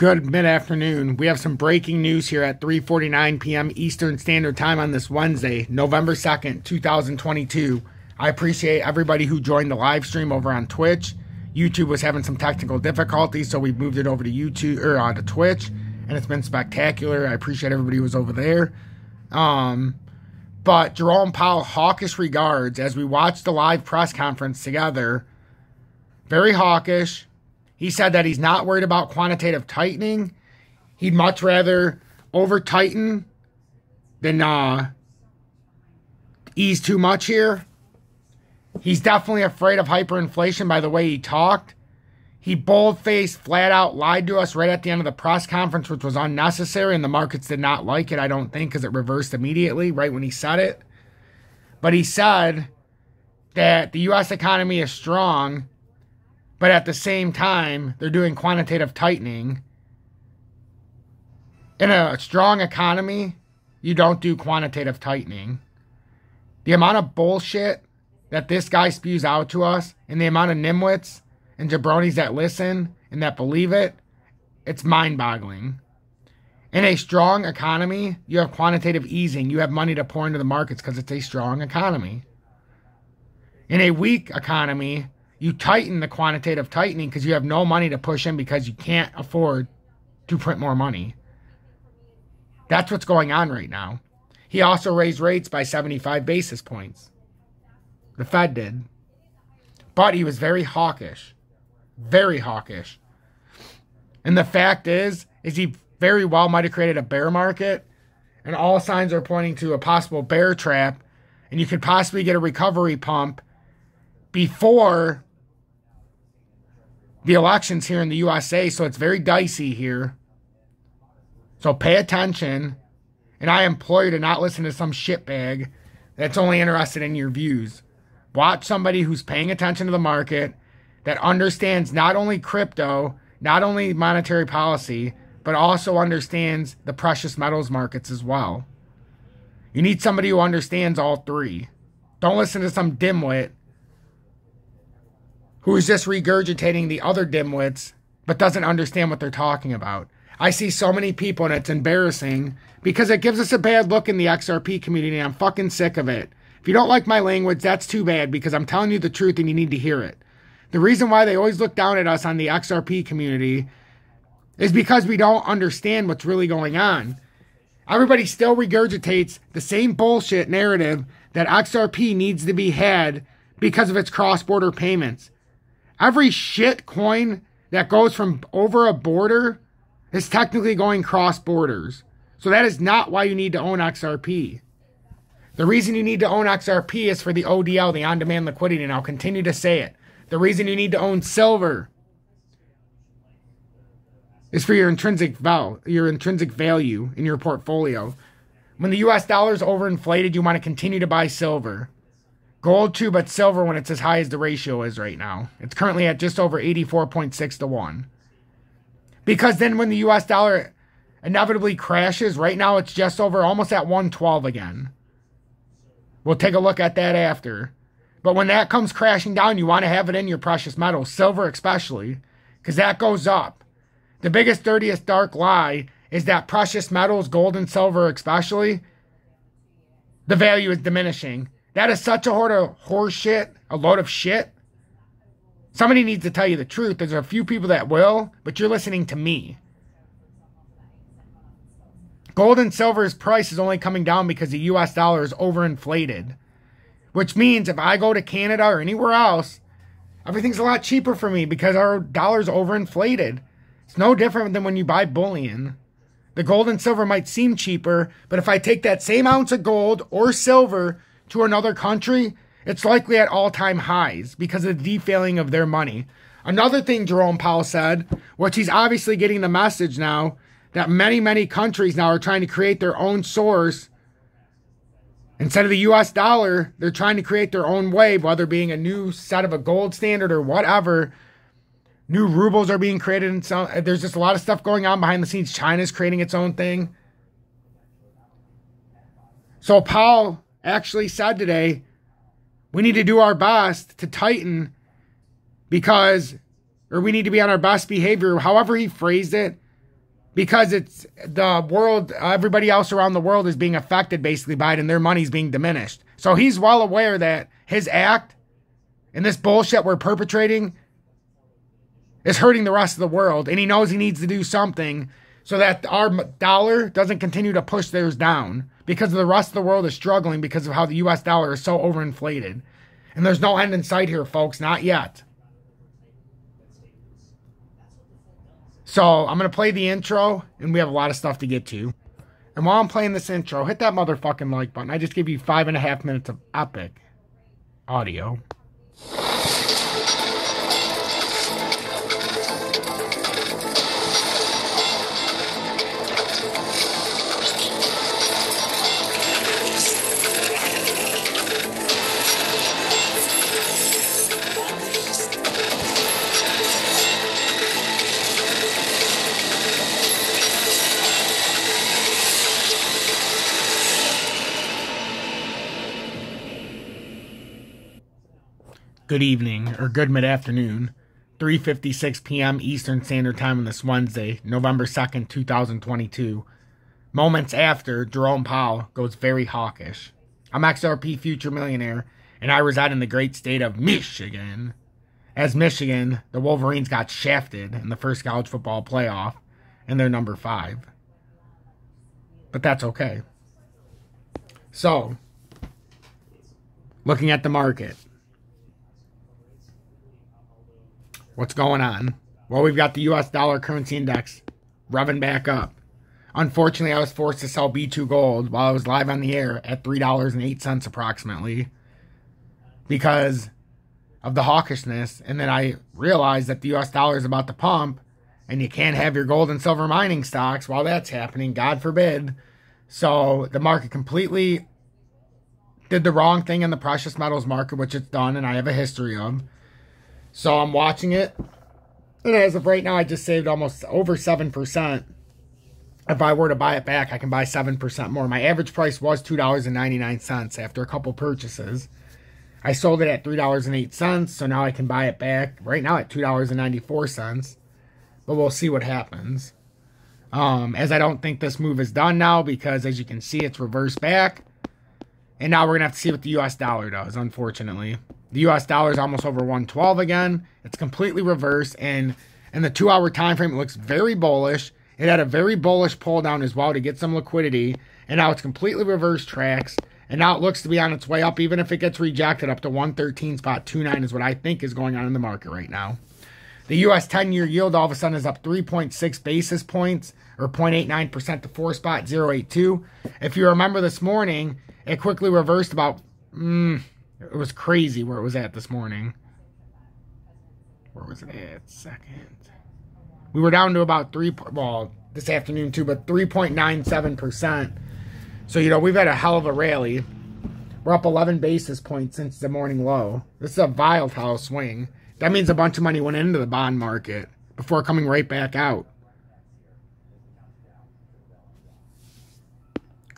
Good mid-afternoon. We have some breaking news here at 3:49 p.m. Eastern Standard Time on this Wednesday, November 2nd, 2022. I appreciate everybody who joined the live stream over on Twitch. YouTube was having some technical difficulties, so we moved it over to YouTube or on to Twitch, and it's been spectacular. I appreciate everybody who was over there. Um, but Jerome Powell, hawkish regards as we watched the live press conference together. Very hawkish he said that he's not worried about quantitative tightening. He'd much rather over tighten than uh, ease too much here. He's definitely afraid of hyperinflation by the way he talked. He bold faced, flat out lied to us right at the end of the press conference, which was unnecessary, and the markets did not like it, I don't think, because it reversed immediately right when he said it. But he said that the U.S. economy is strong but at the same time, they're doing quantitative tightening. In a strong economy, you don't do quantitative tightening. The amount of bullshit that this guy spews out to us and the amount of nimwits and jabronis that listen and that believe it, it's mind boggling. In a strong economy, you have quantitative easing. You have money to pour into the markets because it's a strong economy. In a weak economy, you tighten the quantitative tightening because you have no money to push in because you can't afford to print more money. That's what's going on right now. He also raised rates by 75 basis points. The Fed did. But he was very hawkish. Very hawkish. And the fact is, is he very well might have created a bear market. And all signs are pointing to a possible bear trap. And you could possibly get a recovery pump before the elections here in the USA, so it's very dicey here. So pay attention. And I implore you to not listen to some shitbag that's only interested in your views. Watch somebody who's paying attention to the market, that understands not only crypto, not only monetary policy, but also understands the precious metals markets as well. You need somebody who understands all three. Don't listen to some dimwit who is just regurgitating the other dimwits but doesn't understand what they're talking about. I see so many people and it's embarrassing because it gives us a bad look in the XRP community. I'm fucking sick of it. If you don't like my language, that's too bad because I'm telling you the truth and you need to hear it. The reason why they always look down at us on the XRP community is because we don't understand what's really going on. Everybody still regurgitates the same bullshit narrative that XRP needs to be had because of its cross border payments. Every shit coin that goes from over a border is technically going cross borders. So that is not why you need to own XRP. The reason you need to own XRP is for the ODL, the on demand liquidity, and I'll continue to say it. The reason you need to own silver is for your intrinsic val, your intrinsic value in your portfolio. When the US dollar is overinflated, you want to continue to buy silver. Gold too, but silver when it's as high as the ratio is right now. It's currently at just over 84.6 to 1. Because then when the US dollar inevitably crashes, right now it's just over almost at 112 again. We'll take a look at that after. But when that comes crashing down, you want to have it in your precious metals, silver especially, because that goes up. The biggest, dirtiest dark lie is that precious metals, gold and silver especially, the value is diminishing that is such a horde of horse shit, a load of shit. Somebody needs to tell you the truth. There's a few people that will, but you're listening to me. Gold and silver's price is only coming down because the US dollar is overinflated. Which means if I go to Canada or anywhere else, everything's a lot cheaper for me because our dollar's overinflated. It's no different than when you buy bullion. The gold and silver might seem cheaper, but if I take that same ounce of gold or silver to another country, it's likely at all time highs because of the defailing of their money. Another thing Jerome Powell said, which he's obviously getting the message now, that many, many countries now are trying to create their own source. Instead of the US dollar, they're trying to create their own way, whether being a new set of a gold standard or whatever. New rubles are being created, and so there's just a lot of stuff going on behind the scenes. China's creating its own thing. So Powell actually said today we need to do our best to tighten because, or we need to be on our best behavior, however he phrased it. because it's the world, everybody else around the world is being affected basically by it and their money's being diminished. So he's well aware that his act and this bullshit we're perpetrating is hurting the rest of the world. And he knows he needs to do something so that our dollar doesn't continue to push theirs down because the rest of the world is struggling because of how the US dollar is so overinflated. And there's no end in sight here, folks, not yet. So I'm going to play the intro, and we have a lot of stuff to get to. And while I'm playing this intro, hit that motherfucking like button. I just gave you five and a half minutes of epic audio. Good evening or good mid afternoon, 3:56 p.m. Eastern Standard Time on this Wednesday, November 2nd, 2022. Moments after Jerome Powell goes very hawkish. I'm XRP future millionaire and I reside in the great state of Michigan. As Michigan, the Wolverines got shafted in the first college football playoff and they're number 5. But that's okay. So, looking at the market, What's going on? Well, we've got the US dollar currency index revving back up. Unfortunately, I was forced to sell B2Gold while I was live on the air at $3.08 approximately because of the hawkishness. And then I realized that the US dollar is about to pump and you can't have your gold and silver mining stocks while that's happening. God forbid. So the market completely did the wrong thing in the precious metals market, which it's done, and I have a history of. So I'm watching it. And as of right now, I just saved almost over 7%. If I were to buy it back, I can buy 7% more. My average price was $2.99 after a couple purchases. I sold it at $3.08, so now I can buy it back right now at $2.94. But we'll see what happens. Um, as I don't think this move is done now because, as you can see, it's reversed back. And now we're going to have to see what the US dollar does, unfortunately. The US dollar is almost over 112 again. It's completely reversed. And in the two hour time frame, it looks very bullish. It had a very bullish pull down as well to get some liquidity. And now it's completely reversed tracks. And now it looks to be on its way up, even if it gets rejected up to 113 spot 29 is what I think is going on in the market right now. The US 10 year yield all of a sudden is up 3.6 basis points or 0.89% to 4 spot 082. If you remember this morning, it quickly reversed about mm, it was crazy where it was at this morning. Where was it at? Second. We were down to about three, well, this afternoon too, but 3.97%. So, you know, we've had a hell of a rally. We're up 11 basis points since the morning low. This is a volatile swing. That means a bunch of money went into the bond market before coming right back out.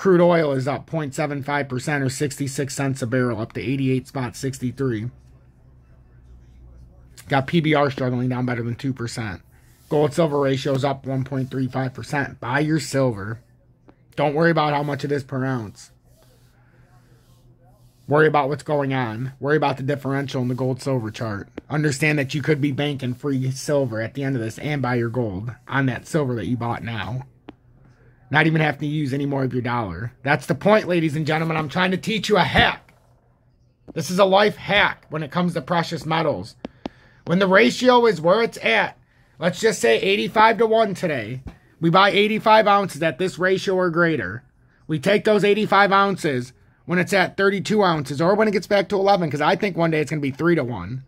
Crude oil is up 0.75% or 66 cents a barrel, up to 88 spot 63. Got PBR struggling down better than 2%. Gold silver ratio is up 1.35%. Buy your silver. Don't worry about how much it is per ounce. Worry about what's going on. Worry about the differential in the gold silver chart. Understand that you could be banking free silver at the end of this and buy your gold on that silver that you bought now. Not even have to use any more of your dollar. That's the point, ladies and gentlemen. I'm trying to teach you a hack. This is a life hack when it comes to precious metals. When the ratio is where it's at, let's just say 85 to 1 today. We buy 85 ounces at this ratio or greater. We take those 85 ounces when it's at 32 ounces or when it gets back to 11, because I think one day it's going to be 3 to 1.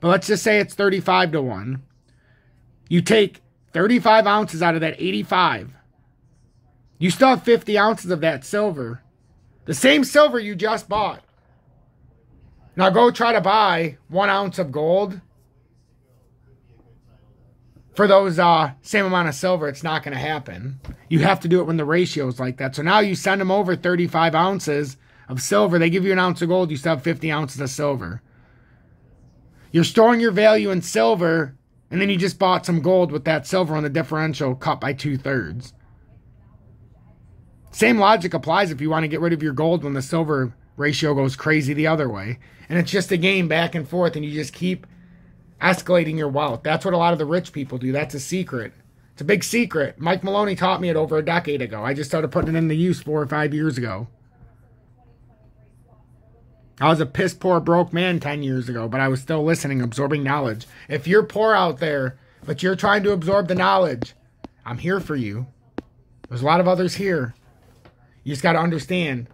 But let's just say it's 35 to 1. You take 35 ounces out of that 85 you still have 50 ounces of that silver. The same silver you just bought. Now go try to buy one ounce of gold for those uh, same amount of silver. It's not going to happen. You have to do it when the ratio is like that. So now you send them over 35 ounces of silver. They give you an ounce of gold. You still have 50 ounces of silver. You're storing your value in silver And then you just bought some gold with that silver on the differential cut by two thirds. Same logic applies if you want to get rid of your gold when the silver ratio goes crazy the other way. And it's just a game back and forth, and you just keep escalating your wealth. That's what a lot of the rich people do. That's a secret. It's a big secret. Mike Maloney taught me it over a decade ago. I just started putting it into use four or five years ago. I was a piss poor broke man 10 years ago, but I was still listening, absorbing knowledge. If you're poor out there, but you're trying to absorb the knowledge, I'm here for you. There's a lot of others here. You just got to understand.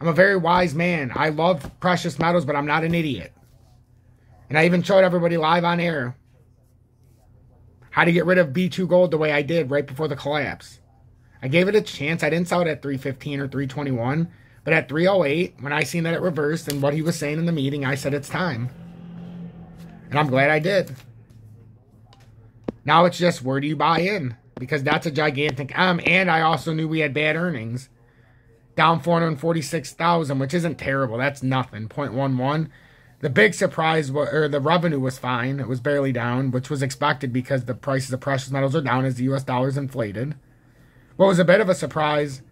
I'm a very wise man. I love precious metals, but I'm not an idiot. And I even showed everybody live on air how to get rid of B2Gold the way I did right before the collapse. I gave it a chance. I didn't sell it at 315 or 321. But at 308, when I seen that it reversed and what he was saying in the meeting, I said it's time. And I'm glad I did. Now it's just where do you buy in? Because that's a gigantic M. And I also knew we had bad earnings. Down 446,000, which isn't terrible. That's nothing. 0.11. The big surprise, was, or the revenue was fine. It was barely down, which was expected because the prices of precious metals are down as the U.S. dollar is inflated. What was a bit of a surprise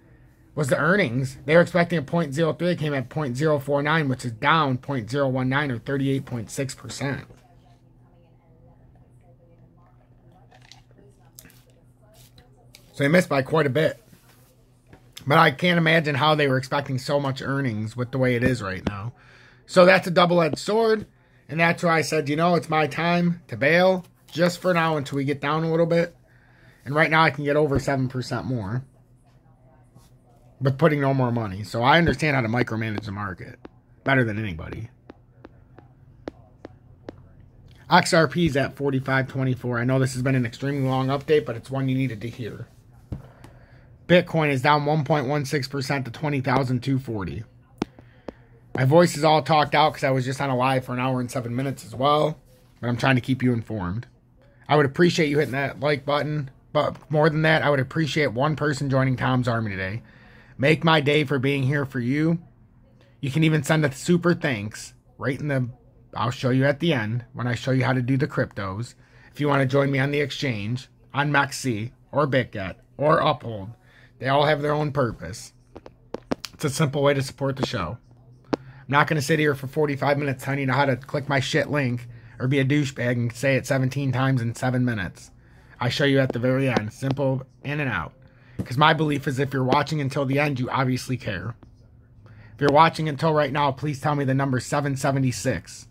was the earnings. They were expecting a 0.03. It came at 0.049, which is down 0.019 or 38.6%. So they missed by quite a bit. But I can't imagine how they were expecting so much earnings with the way it is right now. So that's a double edged sword. And that's why I said, you know, it's my time to bail just for now until we get down a little bit. And right now I can get over 7% more with putting no more money. So I understand how to micromanage the market better than anybody. XRP is at 45.24. I know this has been an extremely long update, but it's one you needed to hear. Bitcoin is down 1.16% to 20,240. My voice is all talked out because I was just on a live for an hour and seven minutes as well. But I'm trying to keep you informed. I would appreciate you hitting that like button. But more than that, I would appreciate one person joining Tom's Army today. Make my day for being here for you. You can even send a super thanks right in the. I'll show you at the end when I show you how to do the cryptos. If you want to join me on the exchange, on MEXC, or BitGet, or Uphold, they all have their own purpose. It's a simple way to support the show. I'm not going to sit here for 45 minutes telling you how to click my shit link or be a douchebag and say it 17 times in 7 minutes. I show you at the very end. Simple in and out. Because my belief is if you're watching until the end, you obviously care. If you're watching until right now, please tell me the number 776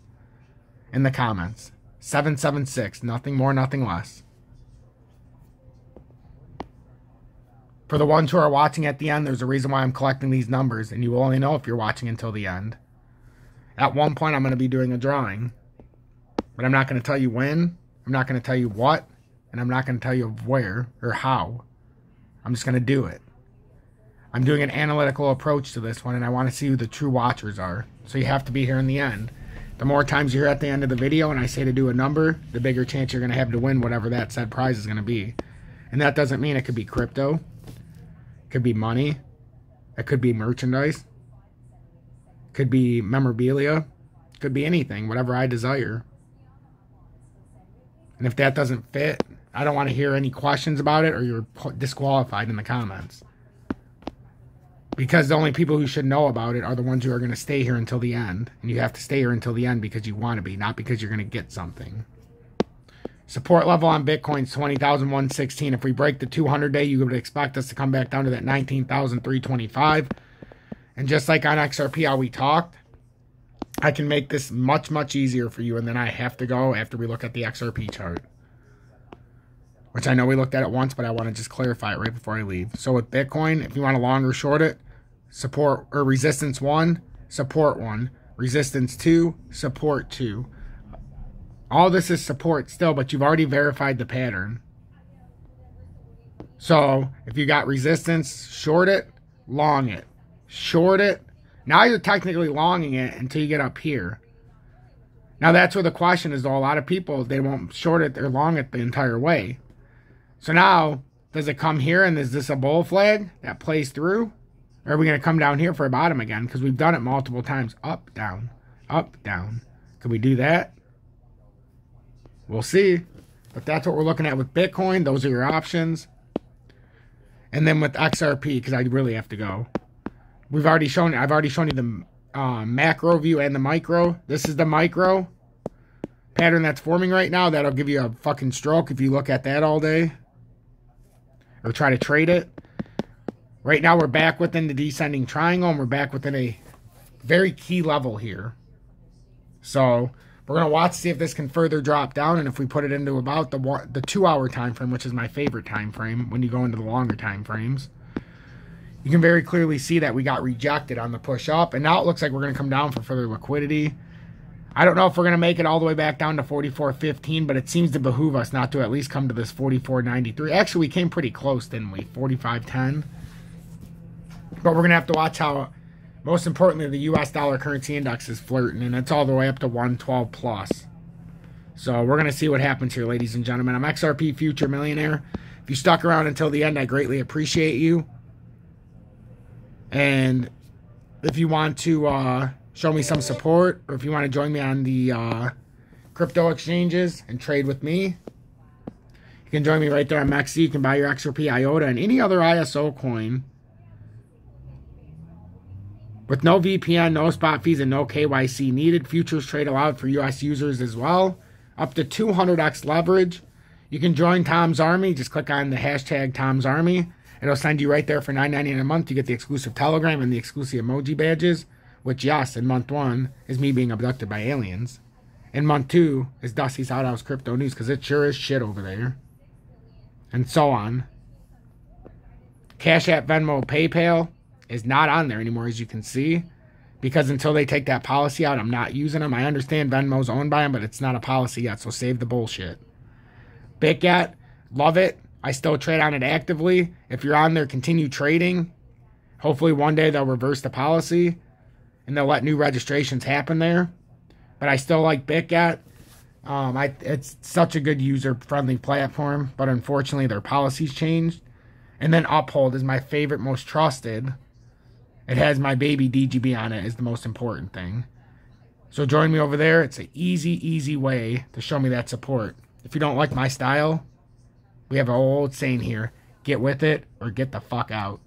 in the comments. 776, nothing more, nothing less. For the ones who are watching at the end, there's a reason why I'm collecting these numbers, and you will only know if you're watching until the end. At one point, I'm going to be doing a drawing, but I'm not going to tell you when, I'm not going to tell you what, and I'm not going to tell you where or how. I'm just going to do it. I'm doing an analytical approach to this one, and I want to see who the true watchers are. So you have to be here in the end. The more times you're at the end of the video and I say to do a number, the bigger chance you're going to have to win whatever that said prize is going to be. And that doesn't mean it could be crypto. Could be money. It could be merchandise. Could be memorabilia. Could be anything, whatever I desire. And if that doesn't fit, I don't want to hear any questions about it or you're disqualified in the comments. Because the only people who should know about it are the ones who are going to stay here until the end. And you have to stay here until the end because you want to be, not because you're going to get something. Support level on Bitcoin is 20,116. If we break the 200 day, you would expect us to come back down to that 19,325. And just like on XRP, how we talked, I can make this much, much easier for you. And then I have to go after we look at the XRP chart which I know we looked at it once, but I want to just clarify it right before I leave. So with Bitcoin, if you want to long or short it, support or resistance one, support one, resistance two, support two. All this is support still, but you've already verified the pattern. So if you got resistance, short it, long it, short it. Now you're technically longing it until you get up here. Now that's where the question is though. A lot of people they won't short it, they're long it the entire way. So now, does it come here and is this a bull flag that plays through? Or are we going to come down here for a bottom again? Because we've done it multiple times. Up, down, up, down. Can we do that? We'll see. But that's what we're looking at with Bitcoin. Those are your options. And then with XRP, because I really have to go. We've already shown, I've already shown you the uh, macro view and the micro. This is the micro pattern that's forming right now. That'll give you a fucking stroke if you look at that all day. Or try to trade it. Right now we're back within the descending triangle and we're back within a very key level here. So we're to watch to see if this can further drop down and if we put it into about the the 2 hour time frame, which is my favorite time frame when you go into the longer time frames. You can very clearly see that we got rejected on the push up and now it looks like we're to come down for further liquidity. I don't know if we're going to make it all the way back down to 44.15, but it seems to behoove us not to at least come to this 44.93. Actually, we came pretty close, didn't we? 45.10. But we're going to have to watch how most importantly, the U.S. dollar currency index is flirting, and it's all the way up to 112 plus. So we're going to see what happens here, ladies and gentlemen. I'm XRP Future Millionaire. If you stuck around until the end, I greatly appreciate you. And if you want to uh, show me some support, or if you want to join me on the uh, crypto exchanges and trade with me, you can join me right there on MEXC. You can buy your XRP IOTA and any other ISO coin with no VPN, no spot fees, and no KYC needed, futures trade allowed for US users as well. Up to 200x leverage. You can join Tom's Army. Just click on the hashtag Tom's Army. It'll send you right there for $9.99 a month. You get the exclusive Telegram and the exclusive emoji badges, which, yes, in month one is me being abducted by aliens. In month two is Dusty's Outhouse Crypto News because it sure is shit over there. And so on. Cash App, Venmo, PayPal is not on there anymore, as you can see. Because until they take that policy out, I'm not using them. I understand Venmo's owned by them, but it's not a policy yet, so save the bullshit. BitGet, love it. I still trade on it actively. If you're on there, continue trading. Hopefully, one day they'll reverse the policy and they'll let new registrations happen there. But I still like BitGet. Um, I, it's such a good user-friendly platform, but unfortunately their policies changed. And then Uphold is my favorite, most trusted. It has my baby DGB on it is the most important thing. So join me over there. It's an easy, easy way to show me that support. If you don't like my style, we have an old saying here, get with it or get the fuck out.